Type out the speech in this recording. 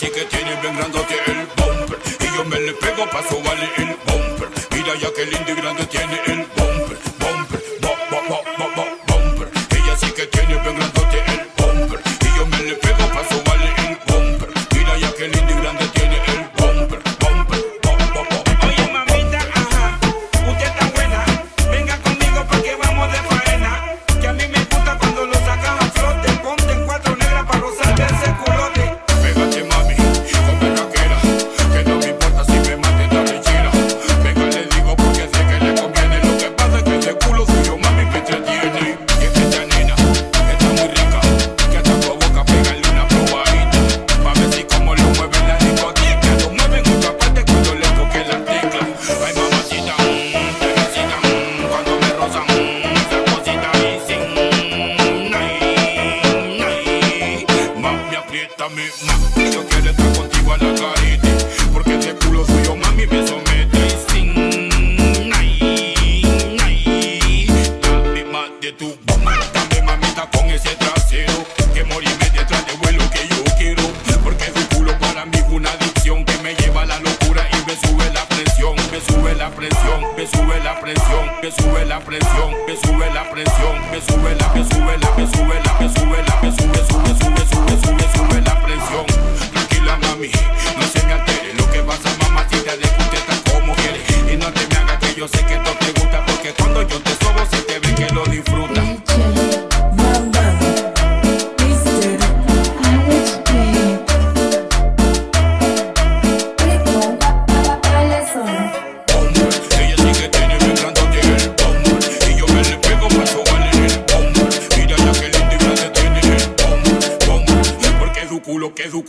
Así que tiene bien grandote el bumper. Y yo me le pego pa' vale el bumper. Mira ya que lindo y grande tiene el bumper. Bumper, bo, bo, bo, bo, bo, bumper. Ella sí que tiene bien grandote el bumper. Y yo me le pego pa' vale el bumper. Mira ya que lindo y apriétame más Yo quiero estar contigo a la carita Porque ese culo suyo, mami, me somete. Y sin, ay Dame más de tu bomba Dame, mamita, con ese trasero Que morirme detrás de vuelo que yo quiero Porque su culo para mí es una adicción Que me lleva a la locura y me sube la presión Me sube la presión, me sube la presión Me sube la presión, yo sé que esto te gusta Porque cuando yo te sobo se te ve que lo disfrutas Bomber, ella sí que tiene bien grandote el bomber Y yo me le pego pa' sobarle el bomber Mira ya que lindo y grande tiene el bomber Bomber, porque su culo, que su